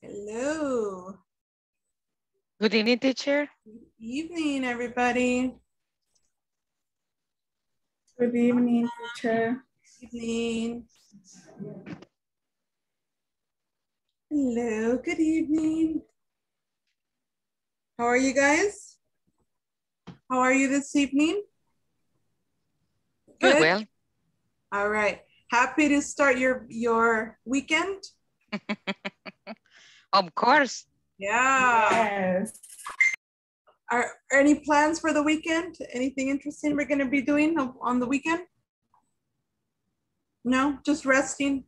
Hello. Good evening, teacher. Good evening, everybody. Good evening, teacher. Good evening. Hello, good evening. How are you guys? How are you this evening? Good, well. All right. Happy to start your your weekend? of course. Yeah. Yes. Are, are any plans for the weekend? Anything interesting we're going to be doing on- on the weekend? No, just resting.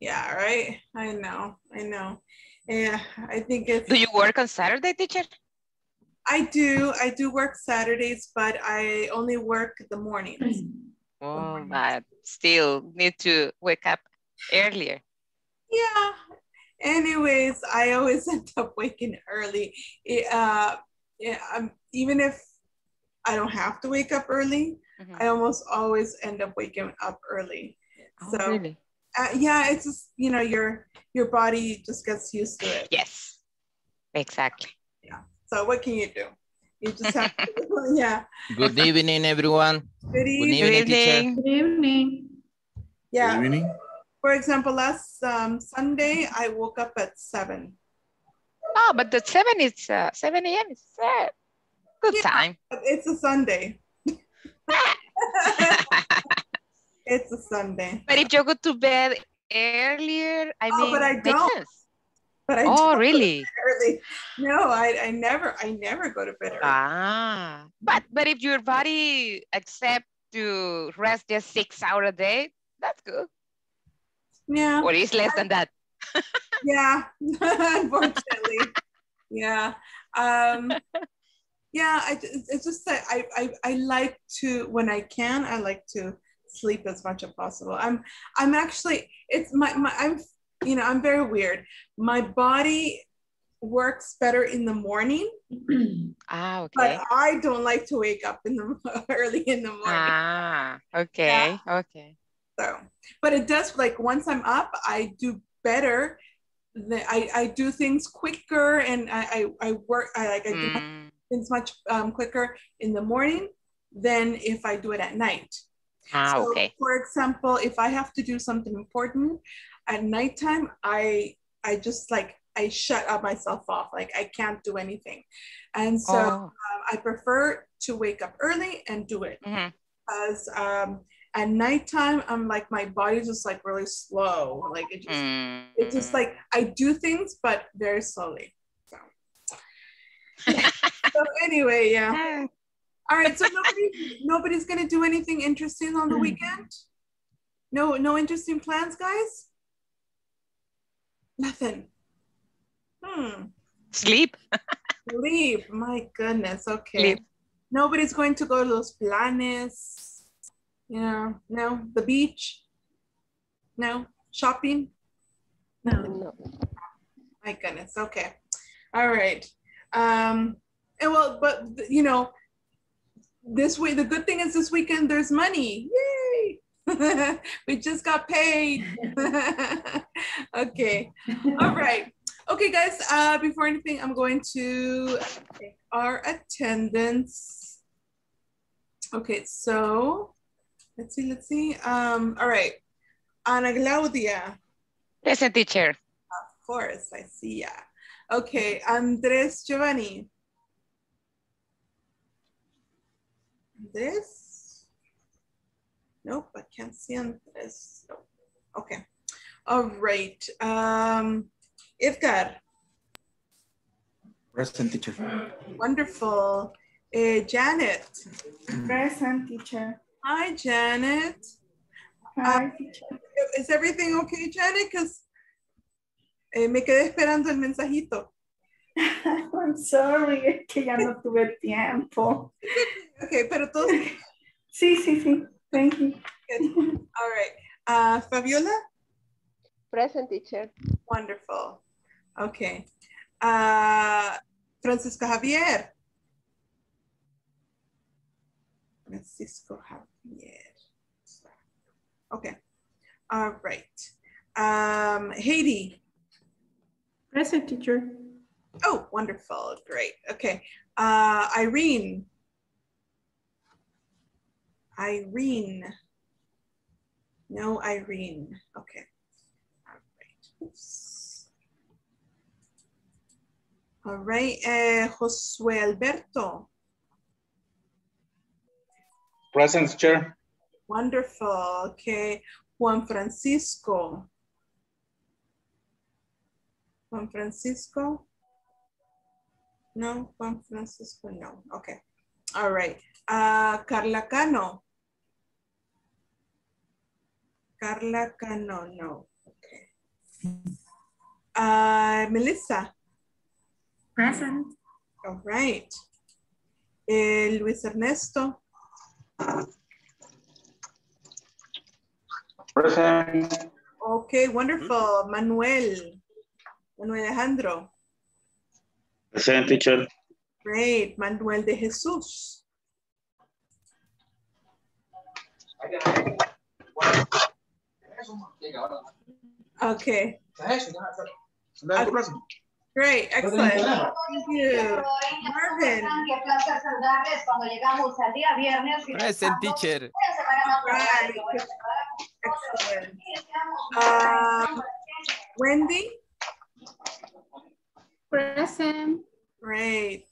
Yeah, right. I know. I know. Yeah, I think it's. Do you work on Saturday, teacher? I do. I do work Saturdays, but I only work the mornings. Oh, but still need to wake up earlier. Yeah. Anyways, I always end up waking early. It, uh, yeah, um, even if I don't have to wake up early, Mhm. I almost always end up waking up early. Oh, So really? uh, yeah, it's just you know your your body just gets used to it. Yes, exactly. Yeah. So what can you do? You just have to, yeah. Good evening, everyone. Good Good evening. Good evening, teacher. evening. Good evening. Yeah. Good evening. For example, last um, Sunday I woke up at seven. Oh, but the 7 is uh, 7 a.m. is uh, good Yeah. time. It's a Sunday. it's a Sunday. But if you go to bed earlier, I Oh, mean, but I don't. sense. But I Oh, really? early. No, I, I never I never go to bed early. Ah, but but if your body accept to rest just six hours a day, that's good. Yeah. Or it's less than that. Yeah, unfortunately. yeah. Um, yeah, I, it's just that I, I, I like to, when I can, I like to sleep as much as possible. I'm, I'm actually, it's my, my, I'm, you know, I'm very weird. My body works better in the morning, Ah, okay. but I don't like to wake up in the early in the morning. Ah, okay, okay. So, but it does like once I'm up, I do better. I, I do things quicker and I, I, I work, I like, I do Mm, things much um, quicker in the morning than if I do it at night. ah, So, okay. For example, if I have to do something important at nighttime, I, I just like, I shut up myself off. Like I can't do anything. And so Oh, um, I prefer to wake up early and do it mhm. because um, at nighttime I'm like my body's just like really slow. Like it just Mm, it's just like I do things but very slowly. So, so anyway, yeah. Ah, All right. So nobody nobody's gonna do anything interesting on the weekend. No, no interesting plans, guys. Nothing. Hmm. Sleep. Sleep. My goodness. Okay. Sleep. Nobody's going to go to los planes. Know, no. The beach. No. Shopping. No. My goodness. Okay. All right. Um, and well, but you know, this week the good thing is this weekend there's money. Yay! we just got paid. okay. All right. Okay, guys. Uh, before anything, I'm going to take our attendance. Okay, so let's see. Let's see. Um, all right. Ana Claudia. Present teacher. Of course, I see ya. Okay, Andres Giovanni. Andres? Nope, I can't see Andres. Nope. Okay. All right. Um, Edgar, Present teacher. wonderful. Eh, Janet. Present teacher. Hi, Janet. Hi, teacher. Is everything okay, Janet? Because me quedé esperando el mensajito. I'm sorry, es que ya no tuve tiempo. Okay, pero todo Sí, sí, sí. Thank you. good. All right. Uh, Fabiola? Present teacher. Wonderful. Okay. Uh, Francisco Javier. Francisco Javier. Okay. All right. Um, Haiti. Present teacher. Oh, wonderful. Great. Okay. Uh, Irene. Irene. No, Irene. Okay. All right. Oops. All right. Uh, Josué Alberto. Present, Chair. Wonderful. Okay. Juan Francisco. Juan Francisco? No, Juan Francisco, no. Okay. All right. Uh, Carla Cano. Carla Cano, no. Okay. Uh, Melissa. Present. All right. Eh, Luis Ernesto. Present. Okay, wonderful. Manuel. Manuel Alejandro. Present, teacher. Great. Manuel de Jesús. Okay. Great. Excellent. Thank you. Marvin. Qué placer saludarles cuando llegamos al día viernes. Present teacher. "Voy a separar más Right. trabajo". Excellent. Y estamos- Um, Wendy. Present. Great.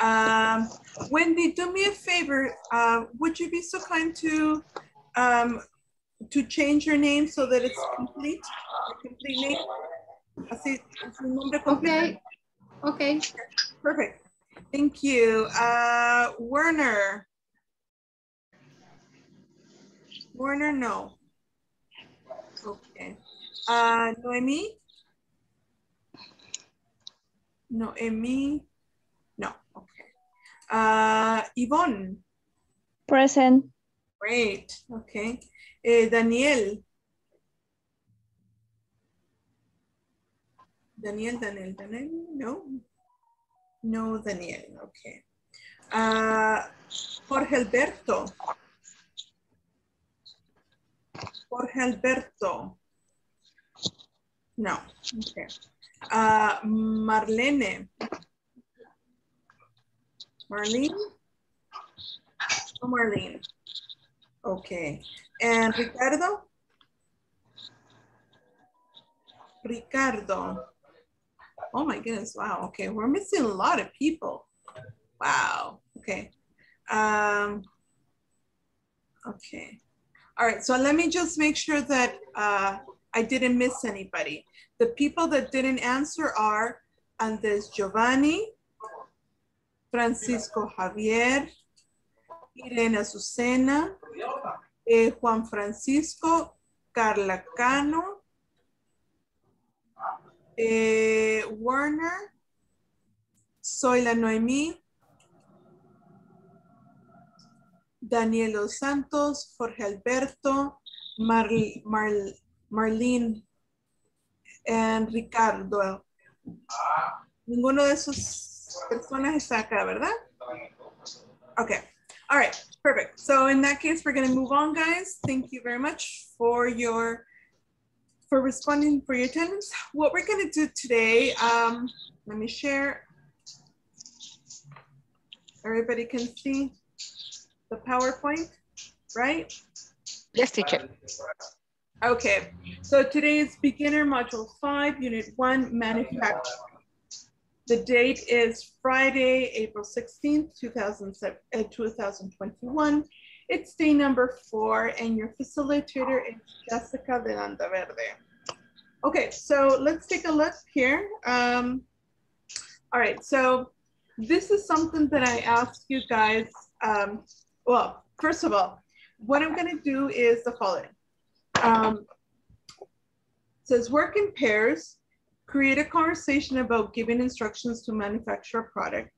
Um, Wendy, do me a favor. Uh, would you be so kind to um, to change your name so that it's complete, complete name? Así, su nombre completo. Okay. Okay. Perfect. Thank you. Uh, Werner. Werner, no. Okay. Uh, Noemi? Noemi? No. Okay. Uh, Yvonne? Present. Great. Okay. Eh, Daniel? Daniel, Daniel, Daniel? No. No, Daniel. Okay. Uh, Jorge Alberto. Jorge Alberto. No. Okay. Uh, Marlene. Marlene? Oh, Marlene. Okay. And Ricardo? Ricardo. Oh my goodness, wow. Okay, we're missing a lot of people. Wow. Okay. Um, okay. All right, so let me just make sure that uh, I didn't miss anybody. The people that didn't answer are Andres Giovanni, Francisco Javier, Irene Azucena, eh, Juan Francisco, Carla Cano, eh, Werner, Soy la Noemí, Santos, Jorge Alberto, Mar, Mar, Marlene, and Ricardo. Ninguno de esos personas está acá, ¿verdad? Okay. All right. Perfect. So in that case, we're going to move on, guys. Thank you very much for your for responding for your attendance. What we're going to do today, um, let me share. Everybody can see the PowerPoint, right? Yes, teacher. Okay, so today is beginner module five, unit one, manufacturing. The date is Friday, April 16th, 2007 uh, 2021. It's day number four and your facilitator is Jessica de Verde. Okay, so let's take a look here. Um, all right, so this is something that I asked you guys. Um, well, first of all, what I'm gonna do is the following. Um, says work in pairs, create a conversation about giving instructions to manufacture a product,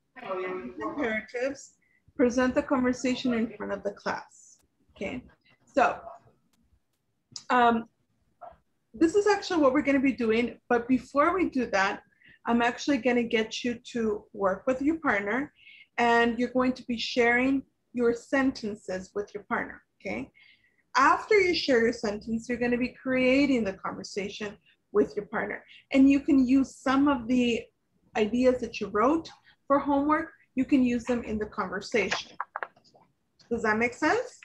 imperatives, present the conversation in front of the class. Okay, so um, this is actually what we're going to be doing. But before we do that, I'm actually going to get you to work with your partner and you're going to be sharing your sentences with your partner. Okay. After you share your sentence, you're going to be creating the conversation with your partner. And you can use some of the ideas that you wrote for homework, you can use them in the conversation. Does that make sense?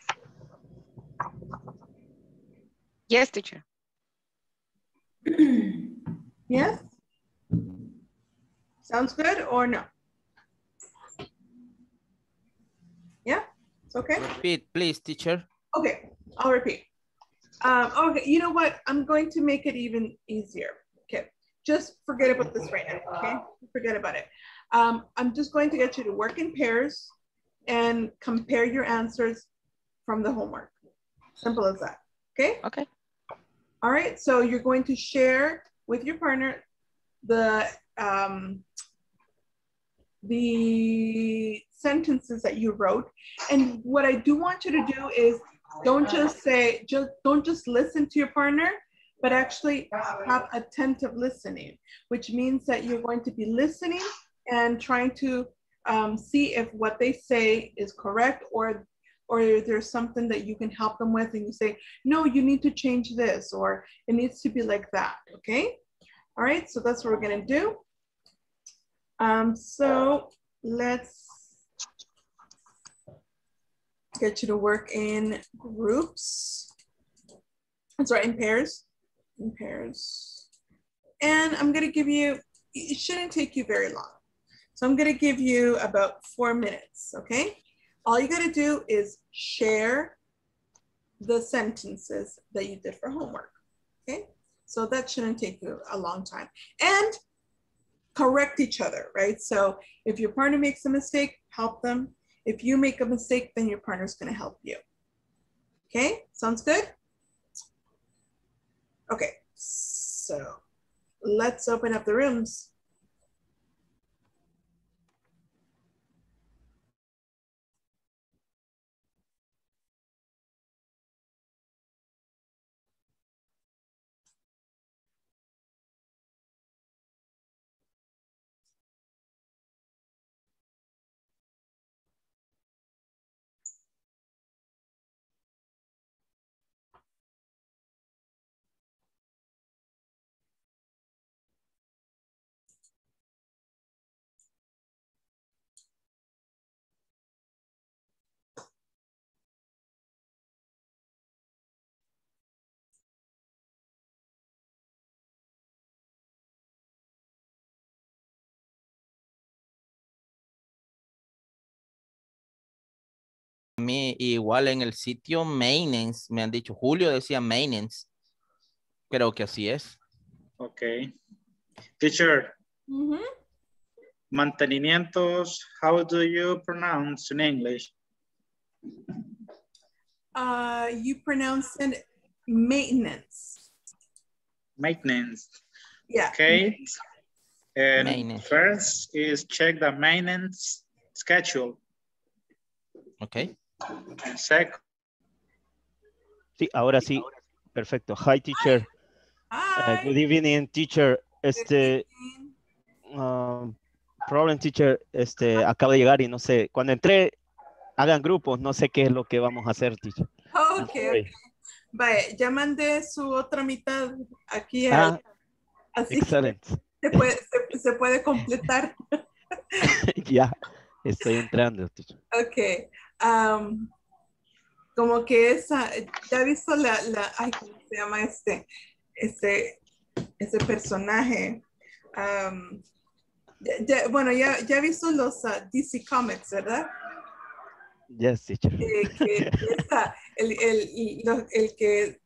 Yes, teacher. Yes? Sounds good or no? Yeah, it's okay? Repeat, please, teacher. Okay, I'll repeat. Um, okay, you know what? I'm going to make it even easier. Okay, just forget about this right now, okay? Forget about it. Um, I'm just going to get you to work in pairs and compare your answers from the homework. Simple as that, okay? Okay. All right, so you're going to share with your partner the um, the sentences that you wrote. And what I do want you to do is don't just say, just don't just listen to your partner, but actually have attentive listening, which means that you're going to be listening and trying to um, see if what they say is correct or or there's something that you can help them with and you say, no, you need to change this or it needs to be like that, okay? All right, so that's what we're gonna do. Um, so let's get you to work in groups. I'm sorry, in pairs, in pairs. And I'm gonna give you, it shouldn't take you very long. So I'm gonna give you about four minutes, okay? All you gotta do is share the sentences that you did for homework, okay? So that shouldn't take you a long time. And correct each other, right? So if your partner makes a mistake, help them. If you make a mistake, then your partner's gonna help you. Okay, sounds good? Okay, so let's open up the rooms. Igual en el sitio maintenance, me han dicho, Julio decía maintenance. Creo que así es. Okay. Teacher, Mhm. mantenimientos, how do you pronounce in English? Uh, you pronounce it maintenance. Maintenance, Yeah. okay? And Maintenance. first is check the maintenance schedule. Ok. Sí, ahora sí. Perfecto. Hi, teacher. Uh, good evening, teacher. Este, um, problem, teacher. Este, acabo de llegar y no sé. Cuando entré, hagan grupos. No sé qué es lo que vamos a hacer, teacher. I'm Ok, sorry. ok. Vaya, ya mandé su otra mitad aquí. Ah, al- así Excelente. se puede, se, se puede completar. ya, estoy entrando, teacher. Ok. Am, como que esa, ya he visto la, la, ay, ¿cómo se llama este? Este, ese personaje. Am, ya- ya- bueno, ya, ya he visto los ah, DC Comics, ¿verdad? Yes, teacher. Eh, que esa- el, el, lo- el que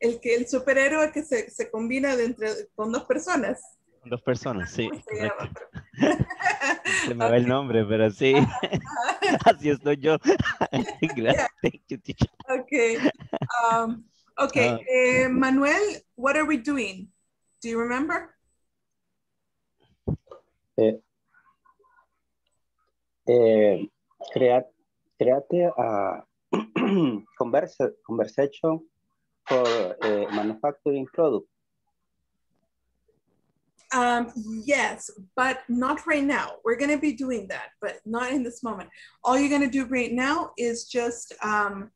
el que el superhéroe que se, se combina de entre, con dos personas. Dos personas, sí. ¿Cómo se llama? correcto. Se me va el nombre, pero sí. Así estoy yo. Gracias. Thank you, teacher. Okay. Um, okay. Ah. eh, Manuel, what are we doing? Do you remember? eh, create, create a conversa, conversation for eh, manufacturing product. Um, yes, but not right now. We're going to be doing that, but not in this moment. All you're going to do right now is just um,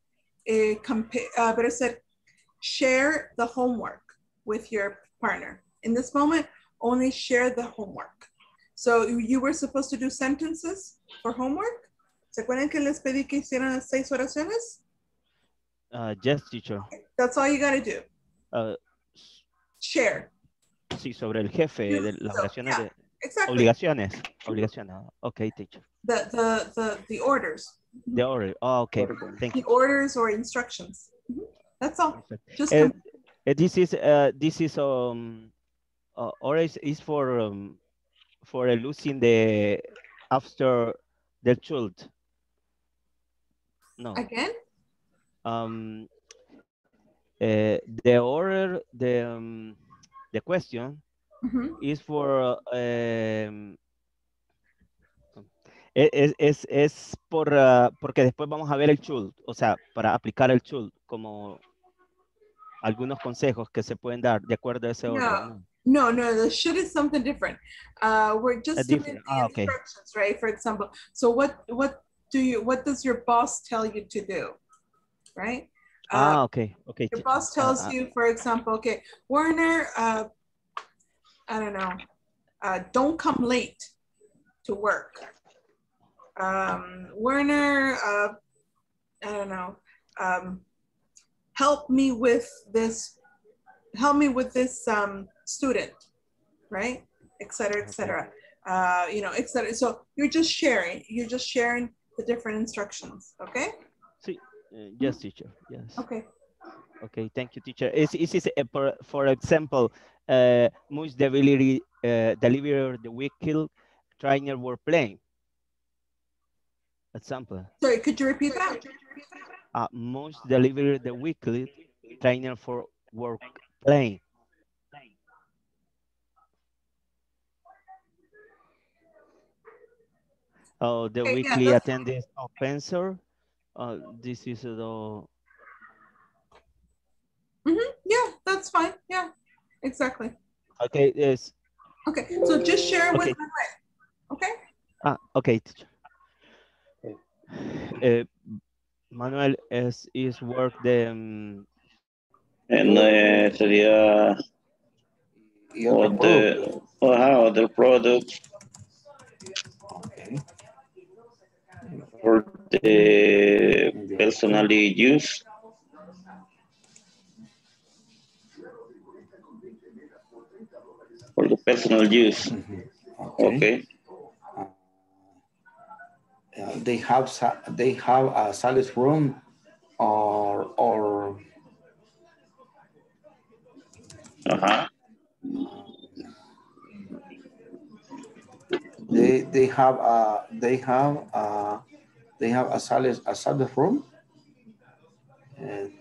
a compare, uh, but I said share the homework with your partner. In this moment, only share the homework. So you were supposed to do sentences for homework. ¿Se acuerdan que les pedí que hicieran las seis oraciones? Uh, yes, teacher. That's all you got to do. Uh, Share. Sí, sobre el jefe de las So, oraciones yeah, de Exactly. obligaciones. Obligaciones. Okay, teacher. The, the, the, the orders. The order. Oh, okay. Thank The you. orders or instructions. Mhm. That's all. Just Uh, com- uh, this is uh, this is um uh, or is, is for um for uh, losing the after the child. No. again. Um. Uh, the order the um, the question Mhm. is for um, e- es, es, es por ah, porque después vamos a ver el chul, o sea, para aplicar el chul como algunos consejos que se pueden dar de acuerdo a ese orden. No. ¿no? No, no, the should is something different. Uh, we're just A doing different- the ah, okay. instructions, right? For example, so what what do you what does your boss tell you to do, right? Uh, Ah, okay, okay. your boss Ah, tells ah, you, for example, okay, Werner, uh, I don't know, uh, don't come late to work. Um, Werner, uh, I don't know, um, help me with this, help me with this um, student, right? Et cetera, et cetera. Uh, you know, et cetera. So you're just sharing, you're just sharing the different instructions, okay? Eh, yes, teacher. Yes. Okay. Okay, thank you, teacher. Is is is uh, for, for example, uh, much delivery uh, deliver the vehicle trainer were playing. Example. Sorry, could you repeat that? uh, most deliver the weekly trainer for work playing. Oh, the Okay, weekly that's- attendance offender. Uh, this is the hmm Yeah, that's fine. Yeah, exactly. okay. Yes. Okay, so just share with Okay. Manuel. Okay. Ah, okay. Uh, Manuel is is work the um, En, eh, sería other, ajá, other product for the personally use. For the personal use. Mm-hmm. Okay. Uh, uh, they have they have a service room or or Ajá. They they have a they have a they have a service a service room. And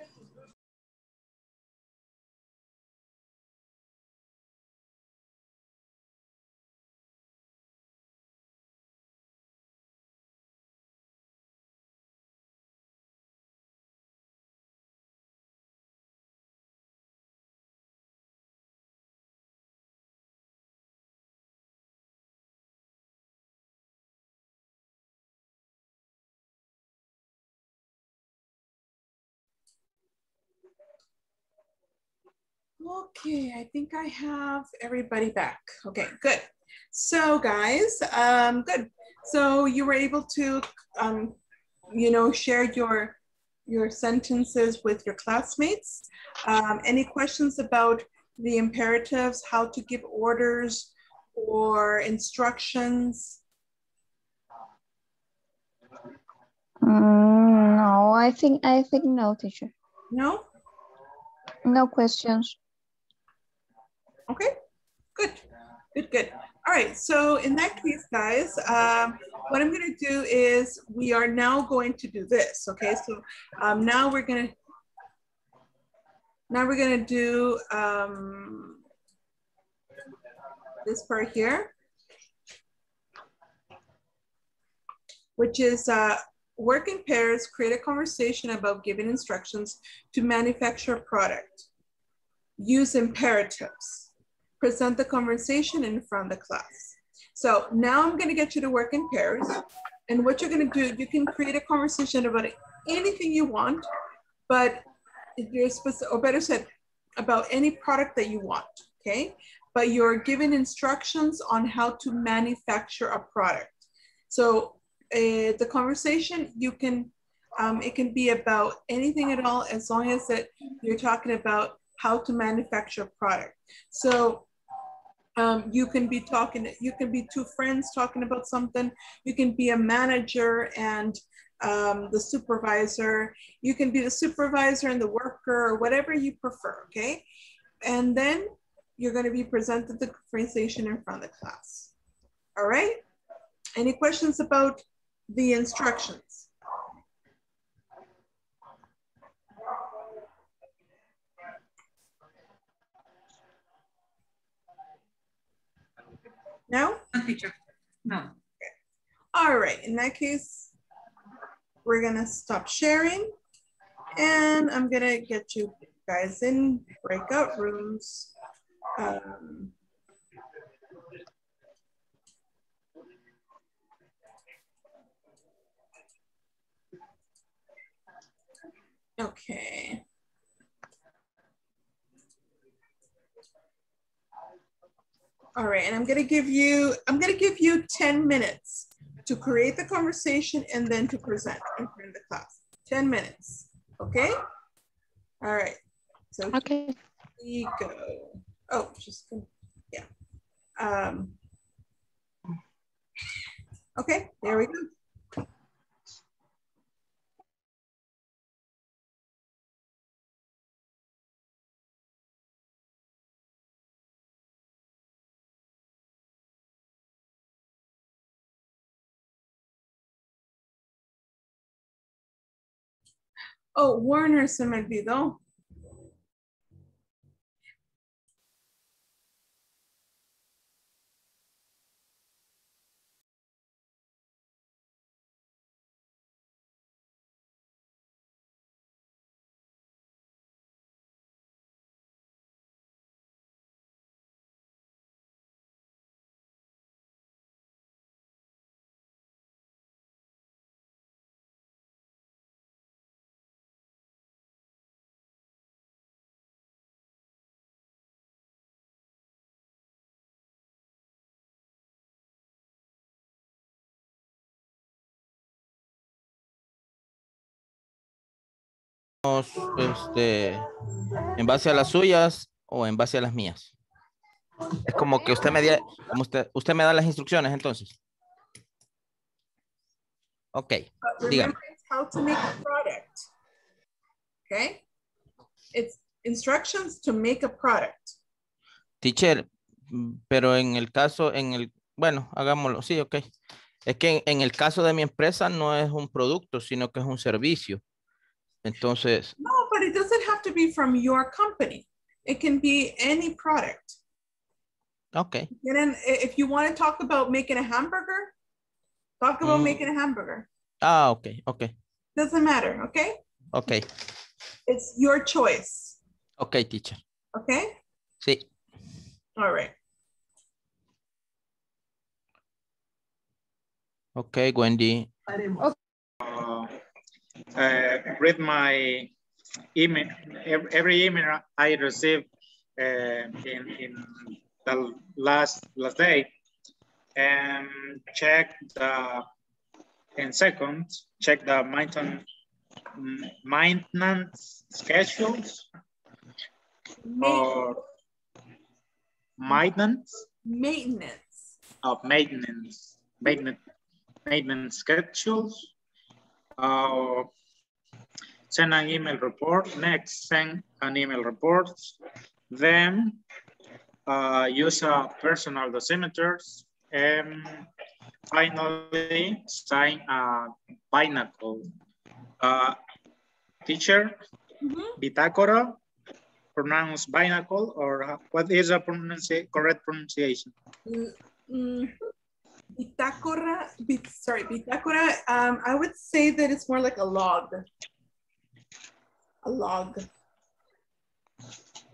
Okay, I think I have everybody back. Okay, good. So guys, um, good. So you were able to, um, you know, share your your sentences with your classmates. Um, any questions about the imperatives, how to give orders or instructions? Mm, no, I think I think no, teacher. No? No questions. Okay, good, good, good. All right, so in that case, guys, um, what I'm gonna do is we are now going to do this, okay? So um, now we're gonna, now we're gonna do um, this part here, which is uh, work in pairs, create a conversation about giving instructions to manufacture a product. Use imperatives present the conversation in front of the class. So now I'm gonna get you to work in pairs. And what you're gonna do, you can create a conversation about anything you want, but you're supposed to, or better said, about any product that you want. okay? But you're given instructions on how to manufacture a product. So uh, the conversation, you can, um, it can be about anything at all as long as that you're talking about how to manufacture a product. So um, you can be talking, you can be two friends talking about something. You can be a manager and um, the supervisor. You can be the supervisor and the worker or whatever you prefer, okay? And then you're gonna be presented the conversation in front of the class. All right? Any questions about the instructions? No? No, teacher. No. Okay. All right, in that case, we're gonna stop sharing and I'm gonna get you guys in breakout rooms. Um, okay. All right, and I'm gonna give you, I'm gonna give you 10 minutes to create the conversation and then to present in front of the class. 10 minutes, okay? All right, so Okay. we go. Oh, just, yeah. Um, okay, there we go. Oh, Warner se me olvidó. Este, en base a las suyas o en base a las mías. Es como que usted me, como usted, usted me da las instrucciones entonces. Ok, dígame. how to make a product. Okay? It's instructions to make a product. Teacher, pero en el caso, en el, bueno, hagámoslo, sí, ok. Es que en, en el caso de mi empresa no es un producto, sino que es un servicio. Entonces, No, but it doesn't have to be from your company. It can be any product. ok, And then if you want to talk about making a hamburger, talk about Mm. making a hamburger. ah, ok, ok, Doesn't matter, okay? ok, It's your choice, ok, teacher. okay? Sí, All right. ok, Wendy. Uh, uh, read my email, every email I received uh, in, in the last, last day and check the, in second, check the maintenance, maintenance schedules or maintenance Maintenance. of maintenance, maintenance, maintenance schedules. Uh, send an email report. Next, send an email report. Then uh, use a personal dosimeters. And finally, sign a Binnacle. Uh, teacher, Bitácora, pronounce Binnacle, or what is the pronunci correct pronunciation? Mm, mm, Bitácora, bit, sorry, bitácora, um, I would say that it's more like a log. A log.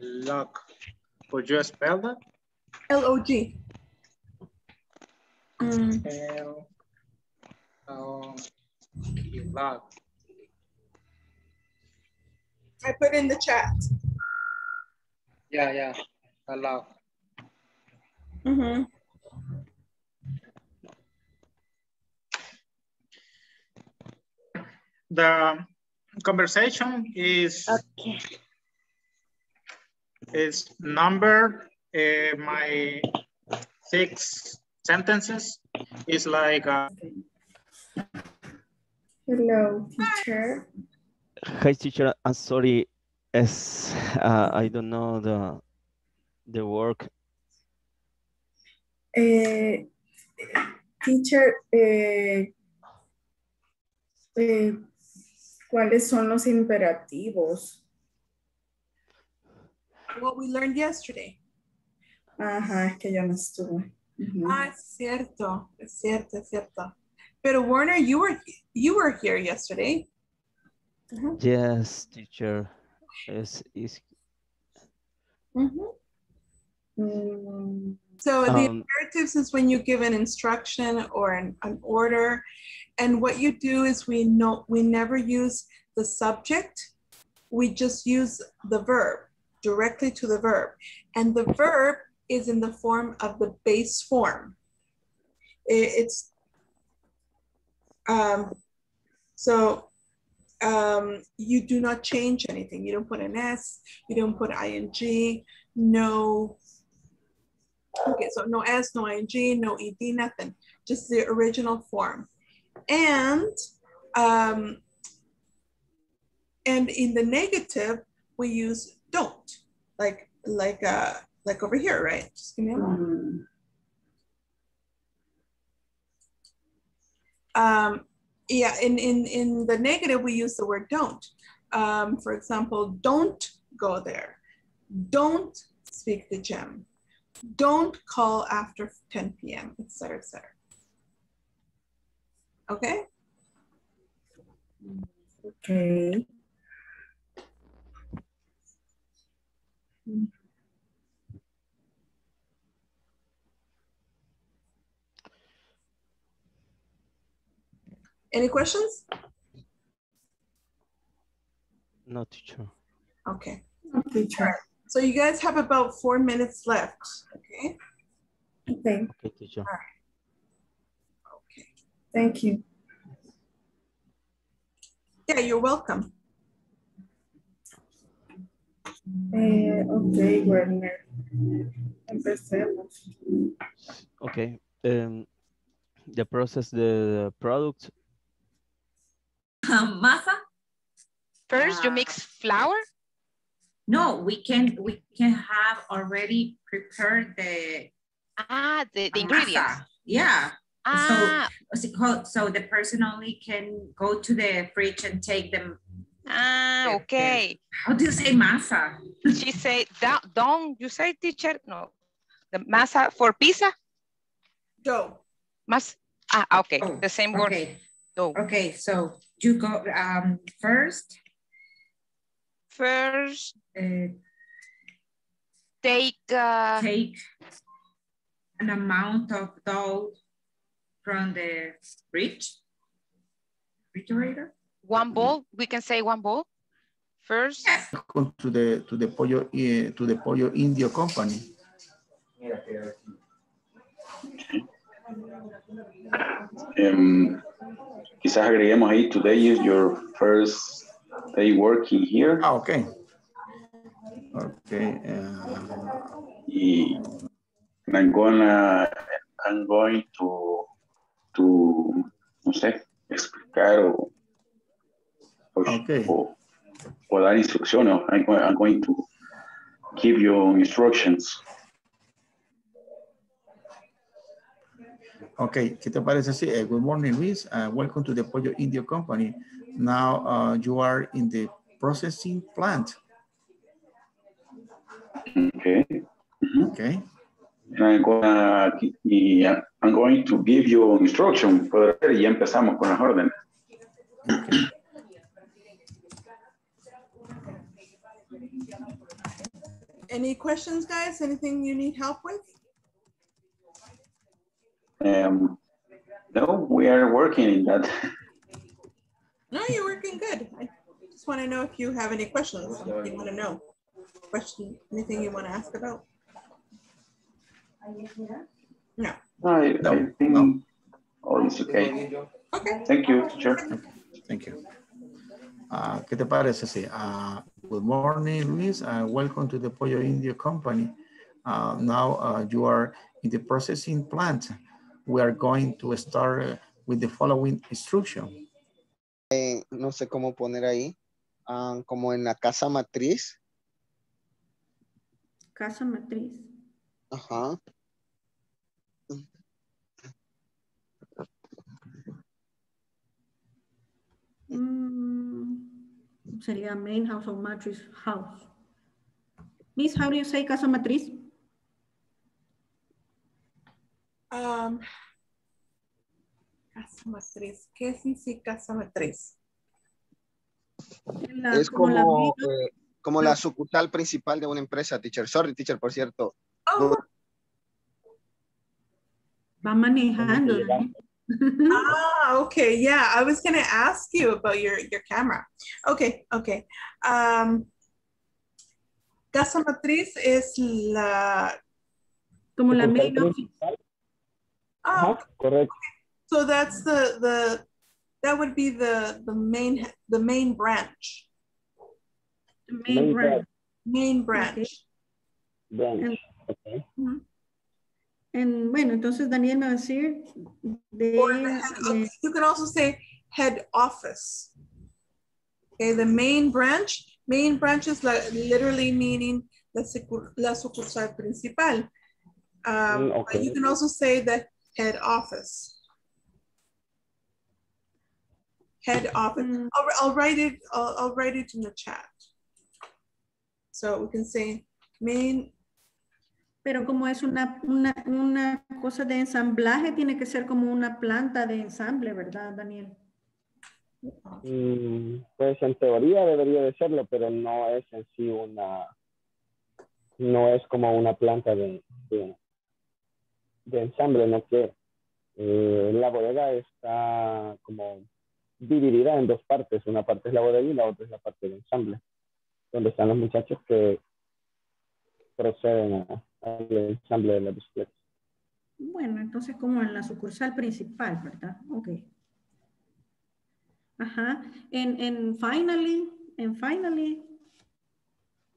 Log. Could you spell that? L-O-G. Mm, L O G, log. I put in the chat. Yeah, yeah, a log. Mm-hmm. The conversation is Okay. is numbered. Uh, my six sentences is like uh, Hello, teacher. Hi, teacher. I'm sorry. As uh, I don't know the the work. Eh, teacher, eh, ¿cuáles son los imperativos? What we learned yesterday. Ajá, es que yo no estuve. Ujú. Ah, es cierto, es cierto, es cierto. Pero Warner, you were you were here yesterday. Ujú, Yes, teacher. Is is ujú. Mm, So the Um, imperatives is when you give an instruction or an, an order. And what you do is we know we never use the subject. We just use the verb directly to the verb. And the verb is in the form of the base form. It's um, so um, you do not change anything. You don't put an S, you don't put ing, no Okay, so no S, no ING, no ED, nothing, just the original form. And um, and in the negative, we use don't, like like uh like over here, right? Just give me a moment. mm, Um, yeah, in, in, in the negative, we use the word don't. Um, for example, don't go there. Don't speak to Jim. Don't call after 10 p.m., et cetera, et cetera. Okay? okay. Any questions? no, teacher. Okay. Teacher. So you guys have about four minutes left. Okay. Okay, Okay, teacher. Okay. Thank you. Yeah, you're welcome. Eh, ok, Werner. Empecemos. Okay. Um, the process, the product. Um, masa. First, you Ah. mix flour. No, we can we can have already prepared the Ah, the, the masa. ingredients. Yeah. Ah, So, so so the person only can go to the fridge and take them. ah, okay. How do you say masa? She said, "Don't, don't you say teacher? No, the masa for pizza. Dough. Mas, ah, okay, Oh, the same word. Okay. Dough. Okay. So you go um first. First, Uh, take uh, take an amount of dough from the fridge refrigerator. one bowl. We can say one bowl. First, Welcome to the to the pollo eh, to the pollo indio company. Em, quizás agreguemos ahí, today is your first day working here. Ah, okay. Okay. uh, Y I'm gonna, I'm going to, to, no sé, explicar o, o, Okay. o, o dar instrucciones. I'm going, I'm going to give you instructions. Okay, ¿qué te parece así? Eh, good morning, Luis. Uh, welcome to the Pollo Indio Company. Now uh, you are in the processing plant. Okay. Okay. I'm gonna, I'm going to give you instruction. for the y empezamos con las órdenes. Any questions, guys? Anything you need help with? Um, no, we are working in that. No, you're working good. I just want to know if you have any questions, you want to know. Question, anything you want to ask about? No. I, I think all is okay. Okay. Thank you, teacher. Thank you. Ah, ¿Qué te parece? Sí. Ah, good morning, Luis. Uh, welcome to the Pollo Indio Company. Uh, now uh, you are in the processing plant. We are going to start uh, with the following instruction. Eh, no sé cómo poner ahí, ah, como en la casa matriz. Casa matriz. Ajá. Mm, sería main house or matrix house. Miss, how do you say casa matriz? Um, casa matriz. ¿Qué significa casa matriz? La- es como eh, como la sucursal principal de una empresa, teacher. Sorry, teacher, por cierto. Va manejando. ah, okay. Yeah, I was gonna ask you about your your camera. Okay, okay. Um, casa matriz es la. Como la main main office. Ah, correcto. so that's the the that would be the the main the main branch. The main branch. Main branch. Branch. Okay. En- bueno, entonces Daniel me va a decir de, Or the head of- you can also say head office. Okay, the main branch. Main branch is like literally meaning la, secu- la sucursal principal. Um, Mm, But okay. you can also say the head office. Head office. I'll, I'll write it. I'll, I'll write it in the chat. So we can say main. Pero como es una, una, una cosa de ensamblaje, tiene que ser como una planta de ensamble, ¿verdad, Daniel? Mm, pues en teoría debería de serlo, pero no es en sí una, no es como una planta de, de, de ensamble, no que eh, la bodega está como dividida en dos partes, una parte es la bodega y la otra es la parte de ensamble, donde están los muchachos que proceden a- al ensamble de la bicicleta. Bueno, entonces como en la sucursal principal, ¿verdad? Ok. Ajá. En, en finally, en finally,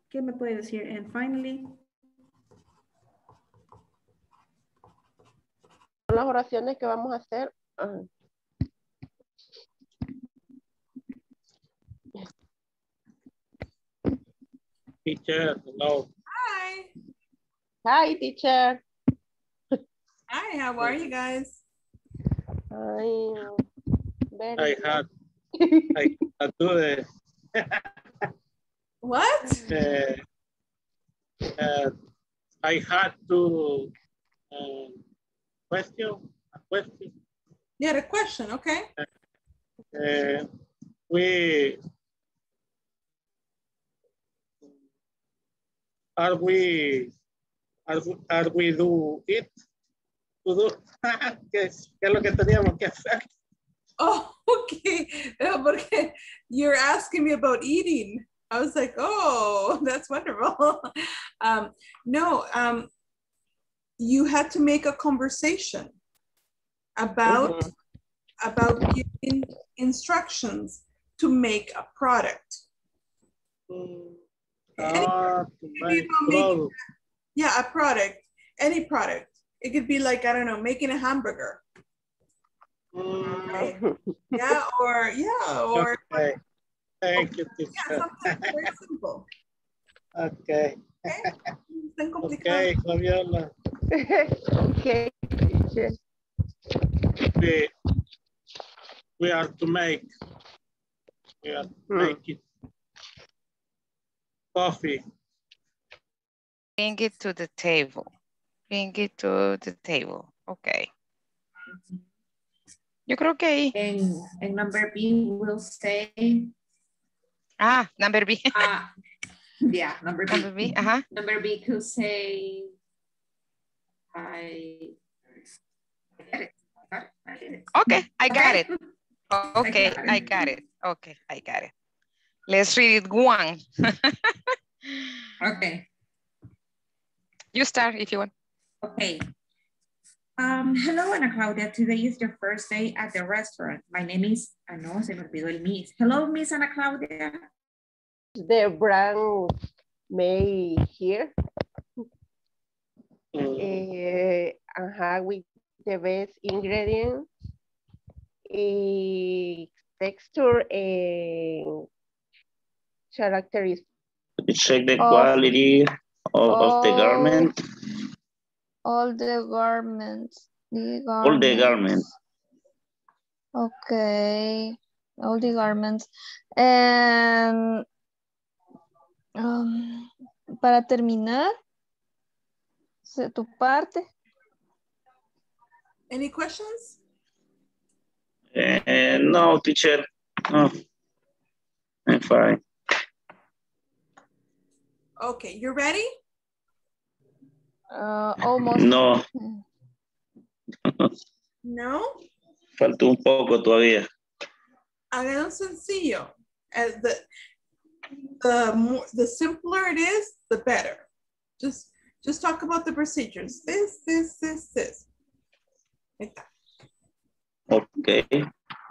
¿qué me puede decir? En finally, Son las oraciones que vamos a hacer. Ah, Teacher, hello. Hi. Hi, teacher. Hi. How are you guys? Hi. Very I had, I had to the, What? uh, uh, I had to um, question, a question. You had a question, okay? Uh, we are we are, we- are we do it to do ¿Qué, es- qué es lo que teníamos que hacer? Oh, okay. Porque you're asking me about eating. I was like, oh, that's wonderful. um, no, um, you had to make a conversation about about giving instructions to make a product. Ah, to make product. Yeah, a product, any product. It could be like, I don't know, making a hamburger. Right? Mm. Yeah, or yeah, or Okay. Thank you, yeah, something very simple. Okay. Tan complicado. Okay, Fabiola. okay, teacher. We, we are to make, we are to make it. Coffee. Bring it to the table. Bring it to the table. Okay. Yo creo que ahí. En, en number B, we'll say, Ah, number B. uh, yeah, number B. Number B, ajá. Number B could say, I, I get it. I got it. I get it. Okay, I got it. Okay. I got it. Okay, I got it. Let's read it one. Okay. You start if you want. Okay. Um, hello, Ana Claudia. Today is your first day at the restaurant. My name is, ah, no, se me olvidó el Miss. Hello, Miss Ana Claudia. The brand made here. Mm. Eh, ajá, with the best ingredients. eh, texture and characteristics. You check the Of- quality of, of the of garment, All the garments. The all the garments. Okay. All the garments. And um, para terminar, se- tu parte. Any questions? Eh, no, teacher. No. I'm fine. Okay, you ready? Uh, almost. No, No? falta un poco todavía. Háganlo sencillo. As the, the more, the simpler it is, the better. Just, just talk about the procedures. This, this, this, this. Like that. Okay.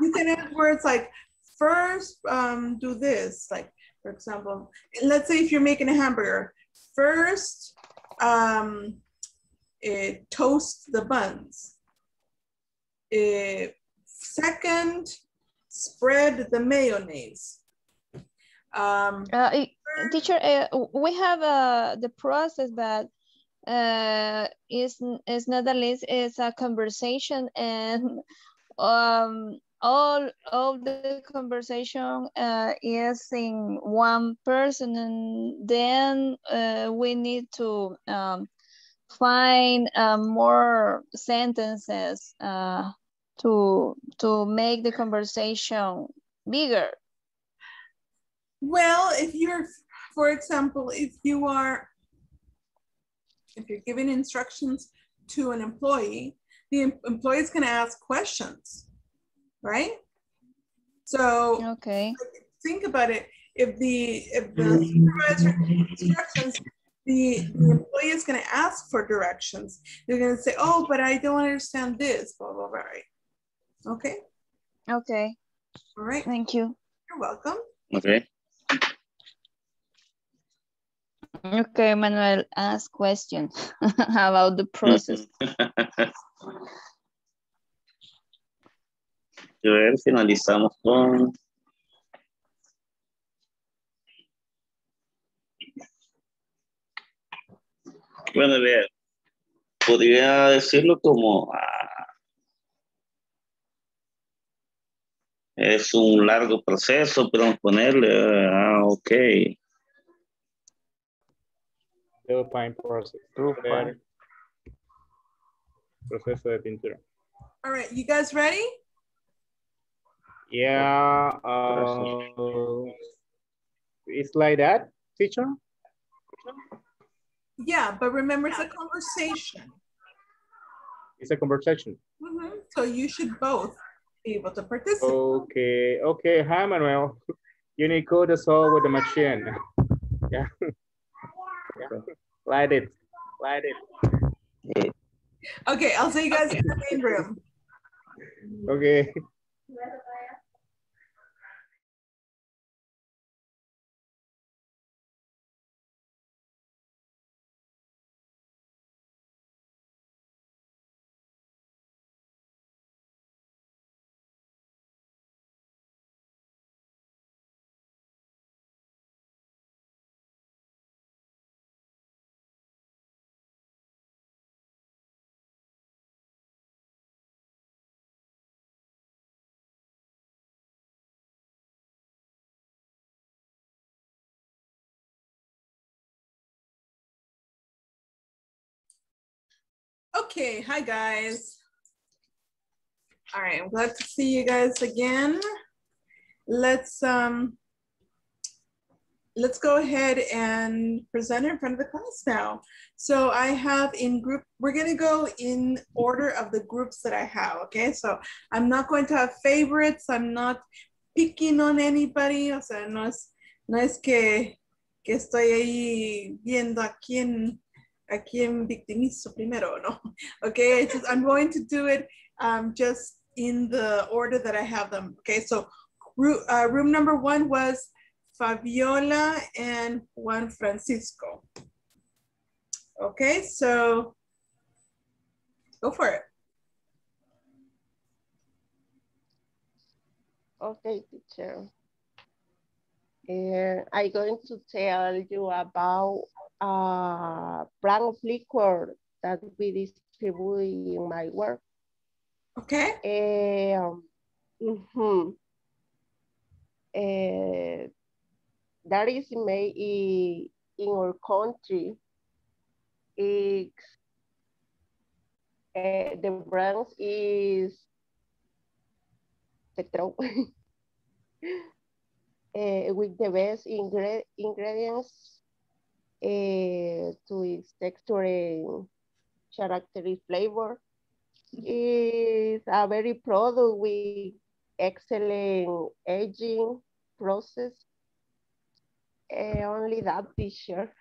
You can add words like first um, do this. Like, for example, let's say if you're making a hamburger, first um, eh, toast the buns. Eh, second, spread the mayonnaise. Um, Uh, teacher, uh, we have uh, the process that uh, is is not the least is a conversation and um all of the conversation uh, is in one person and then uh, we need to um, find uh, more sentences uh, to to make the conversation bigger. Well, if you're, for example, if you are, if you're giving instructions to an employee, the employee is going to ask questions, right? So Okay. think about it. If the if the mm-hmm. supervisor instructions, the, the employee is going to ask for directions. They're going to say, "Oh, but I don't understand this." Blah blah blah. Right? Okay. Okay. All right. Thank you. You're welcome. Okay. Okay, Manuel, ask questions about the process. Ver, finalizamos con... Bueno, vea, podría decirlo como... ah, es un largo proceso, pero ponerle, ah, ok. Process. Proceso de pintura. All right. You guys ready? Yeah. Uh, it's like that, teacher? Yeah, but remember, it's a conversation. It's a conversation. Mhm. So you should both be able to participate. Okay, okay. Hi, Manuel. You need code us all with the machine. yeah. yeah. Light it. Light it. Okay, I'll see you guys in the main room. Okay. Okay, hi guys. All right, I'm glad to see you guys again. Let's um let's go ahead and present in front of the class now. So I have in group, we're gonna go in order of the groups that I have, okay? So I'm not going to have favorites, I'm not picking on anybody, o sea, no es, no es que, que estoy ahí viendo a quién a quién victimizo primero, no? Okay, just, I'm going to do it um, just in the order that I have them. Okay, so room, uh, room number one was Fabiola and Juan Francisco. Okay, so go for it. Okay, teacher. And I'm going to tell you about a brand of liquor that we distribute in my work. Okay. Um, mhm. Eh, that is made in, in our country. It's, eh, the brand is Tetrao. Eh, with the best ingre ingredients eh, to its texture and characteristic flavor. It's a very product with excellent aging process. Eh, only that teacher.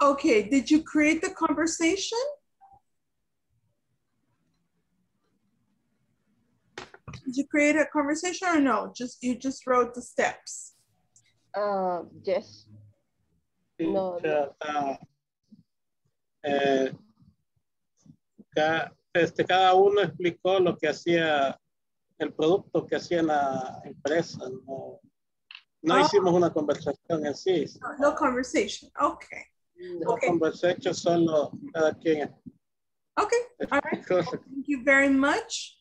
Okay, did you create the conversation? Did you create a conversation or no? Just you just wrote the steps. Uh, yes. No, Teacher, uh, eh, ca- este, cada uno explicó lo que hacía el producto que hacía la empresa. No, no Ah. hicimos una conversación en sí. No conversation. Okay. No conversation, solo cada quien Okay. All right. explicó. Thank you very much.